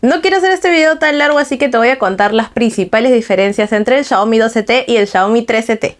No quiero hacer este video tan largo así que te voy a contar las principales diferencias entre el Xiaomi 12T y el Xiaomi 13T.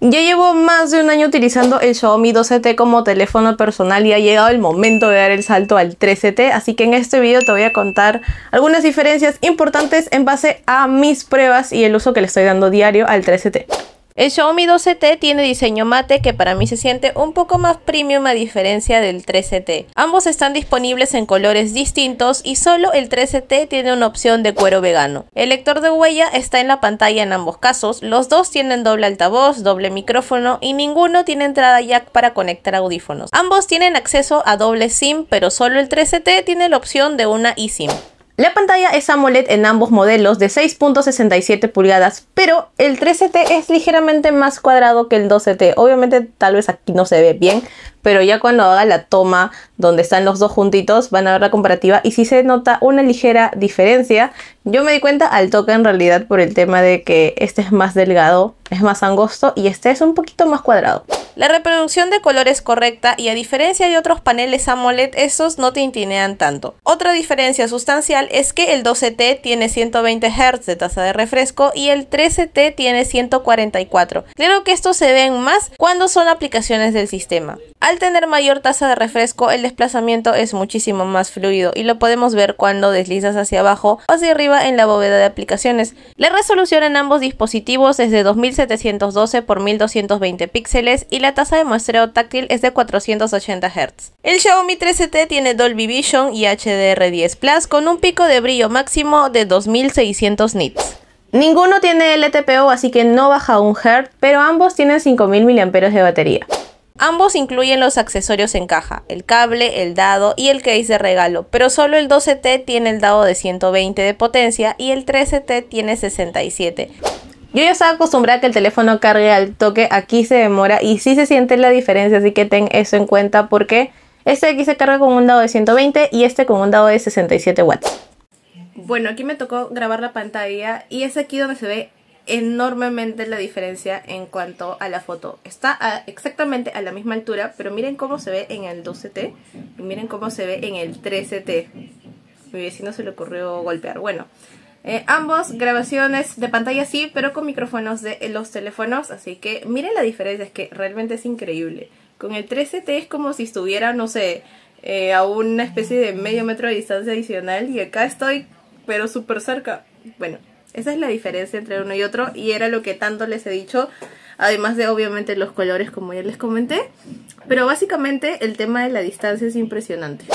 Ya llevo más de un año utilizando el Xiaomi 12T como teléfono personal y ha llegado el momento de dar el salto al 13T, así que en este video te voy a contar algunas diferencias importantes en base a mis pruebas y el uso que le estoy dando diario al 13T. El Xiaomi 12T tiene diseño mate que para mí se siente un poco más premium a diferencia del 13T. Ambos están disponibles en colores distintos y solo el 13T tiene una opción de cuero vegano. El lector de huella está en la pantalla en ambos casos, los dos tienen doble altavoz, doble micrófono y ninguno tiene entrada jack para conectar audífonos. Ambos tienen acceso a doble SIM, pero solo el 13T tiene la opción de una eSIM. La pantalla es AMOLED en ambos modelos de 6.67 pulgadas, pero el 13T es ligeramente más cuadrado que el 12T. Obviamente tal vez aquí no se ve bien, pero ya cuando haga la toma donde están los dos juntitos van a ver la comparativa y si se nota una ligera diferencia. Yo me di cuenta al toque en realidad por el tema de que este es más delgado, es más angosto y este es un poquito más cuadrado. La reproducción de color es correcta y a diferencia de otros paneles AMOLED, estos no tintinean tanto. Otra diferencia sustancial es que el 12T tiene 120 Hz de tasa de refresco y el 13T tiene 144. Creo que estos se ven más cuando son aplicaciones del sistema. Al tener mayor tasa de refresco, el desplazamiento es muchísimo más fluido y lo podemos ver cuando deslizas hacia abajo o hacia arriba en la bóveda de aplicaciones. La resolución en ambos dispositivos es de 2712 x 1220 píxeles y la tasa de muestreo táctil es de 480 Hz. El Xiaomi 13T tiene Dolby Vision y HDR10 Plus con un pico de brillo máximo de 2600 nits. Ninguno tiene LTPO así que no baja un Hz, pero ambos tienen 5000 mAh de batería. Ambos incluyen los accesorios en caja, el cable, el dado y el case de regalo, pero solo el 12T tiene el dado de 120 de potencia y el 13T tiene 67. Yo ya estaba acostumbrada a que el teléfono cargue al toque, aquí se demora y sí se siente la diferencia, así que ten eso en cuenta porque este aquí se carga con un dado de 120 y este con un dado de 67 watts. Bueno, aquí me tocó grabar la pantalla y es aquí donde se ve enormemente la diferencia en cuanto a la foto. Está exactamente a la misma altura, pero miren cómo se ve en el 12T y miren cómo se ve en el 13T. Mi vecino se le ocurrió golpear. Bueno, eh, ambos grabaciones de pantalla sí, pero con micrófonos de los teléfonos. Así que miren la diferencia, es que realmente es increíble. Con el 13T es como si estuviera, no sé, eh, a una especie de medio metro de distancia adicional. Y acá estoy, pero súper cerca. Bueno, esa es la diferencia entre uno y otro. Y era lo que tanto les he dicho. Además de obviamente los colores como ya les comenté. Pero básicamente el tema de la distancia es impresionante.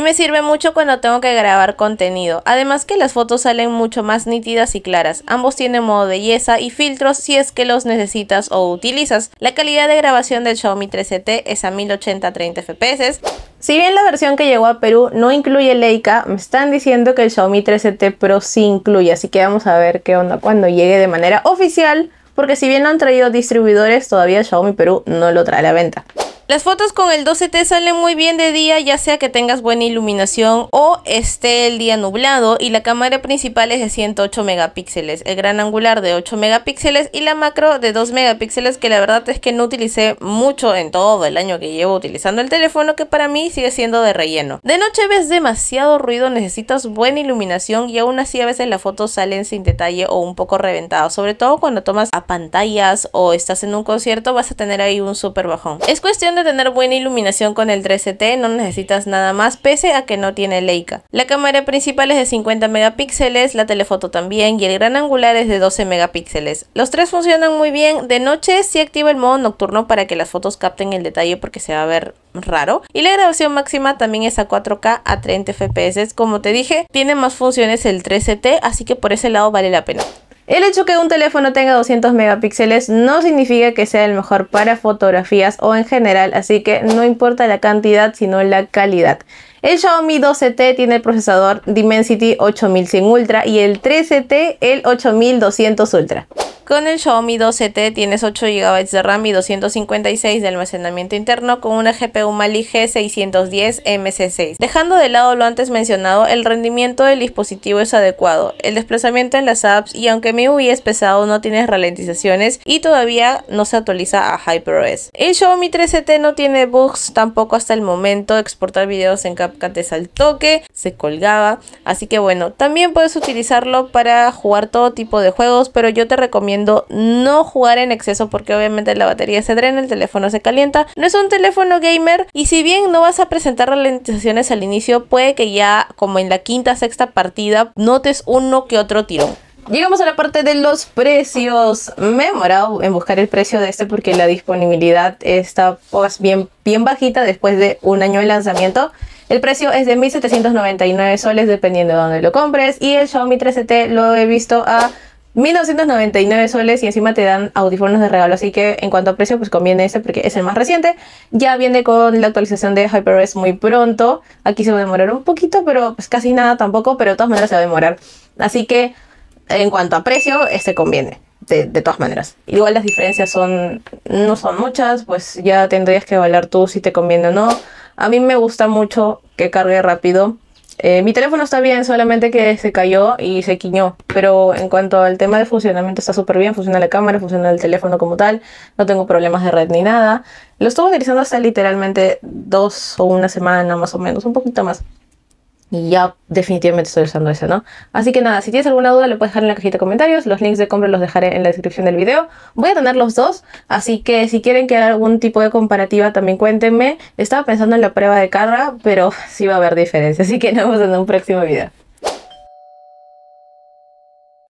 Me sirve mucho cuando tengo que grabar contenido, además que las fotos salen mucho más nítidas y claras. Ambos tienen modo belleza y filtros si es que los necesitas o utilizas. La calidad de grabación del Xiaomi 13T es a 1080 30 fps. Si bien la versión que llegó a Perú no incluye Leica, me están diciendo que el Xiaomi 13T Pro sí incluye, así que vamos a ver qué onda cuando llegue de manera oficial, porque si bien lo han traído distribuidores, todavía Xiaomi Perú no lo trae a la venta. Las fotos con el 12T salen muy bien de día, ya sea que tengas buena iluminación o esté el día nublado y la cámara principal es de 108 megapíxeles, el gran angular de 8 megapíxeles y la macro de 2 megapíxeles que la verdad es que no utilicé mucho en todo el año que llevo utilizando el teléfono que para mí sigue siendo de relleno. De noche ves demasiado ruido, necesitas buena iluminación y aún así a veces las fotos salen sin detalle o un poco reventadas, sobre todo cuando tomas a pantallas o estás en un concierto vas a tener ahí un super bajón. Es cuestión tener buena iluminación con el 13T, no necesitas nada más pese a que no tiene Leica. La cámara principal es de 50 megapíxeles, la telefoto también y el gran angular es de 12 megapíxeles. Los tres funcionan muy bien, de noche sí activa el modo nocturno para que las fotos capten el detalle porque se va a ver raro. Y la grabación máxima también es a 4K a 30 FPS. Como te dije, tiene más funciones el 13T, así que por ese lado vale la pena. El hecho que un teléfono tenga 200 megapíxeles no significa que sea el mejor para fotografías o en general, así que no importa la cantidad sino la calidad. El Xiaomi 12T tiene el procesador Dimensity 8100 Ultra y el 13T el 8200 Ultra. Con el Xiaomi 12T tienes 8 GB de RAM y 256 de almacenamiento interno con una GPU Mali G610 MC6. Dejando de lado lo antes mencionado, el rendimiento del dispositivo es adecuado, el desplazamiento en las apps y aunque mi UI es pesado no tienes ralentizaciones y todavía no se actualiza a HyperOS. El Xiaomi 13T no tiene bugs tampoco hasta el momento, exportar videos en CapCut es al toque, se colgaba, así que bueno, también puedes utilizarlo para jugar todo tipo de juegos, pero yo te no jugar en exceso porque obviamente la batería se drena, el teléfono se calienta. No es un teléfono gamer y si bien no vas a presentar ralentizaciones al inicio, puede que ya como en la quinta, sexta partida notes uno que otro tirón. Llegamos a la parte de los precios. Me he demorado en buscar el precio de este porque la disponibilidad está pues, bien, bien bajita después de un año de lanzamiento. El precio es de 1799 soles dependiendo de dónde lo compres y el Xiaomi 13T lo he visto a 1999 soles y encima te dan audífonos de regalo, así que en cuanto a precio pues conviene este porque es el más reciente. Ya viene con la actualización de HyperOS muy pronto. Aquí se va a demorar un poquito, pero pues casi nada tampoco, pero de todas maneras se va a demorar. Así que en cuanto a precio, este conviene. De, de, todas maneras. Igual las diferencias son no son muchas, pues ya tendrías que evaluar tú si te conviene o no. A mí me gusta mucho que cargue rápido. Eh, mi teléfono está bien, solamente que se cayó y se quiñó. Pero en cuanto al tema de funcionamiento está súper bien. Funciona la cámara, funciona el teléfono como tal. No tengo problemas de red ni nada. Lo estuve utilizando hasta literalmente dos o una semana más o menos, un poquito más. Y ya definitivamente estoy usando ese, ¿no? Así que nada, si tienes alguna duda lo puedes dejar en la cajita de comentarios. Los links de compra los dejaré en la descripción del video. Voy a tener los dos, así que si quieren que haga algún tipo de comparativa también cuéntenme. Estaba pensando en la prueba de carga, pero sí va a haber diferencia. Así que nos vemos en un próximo video.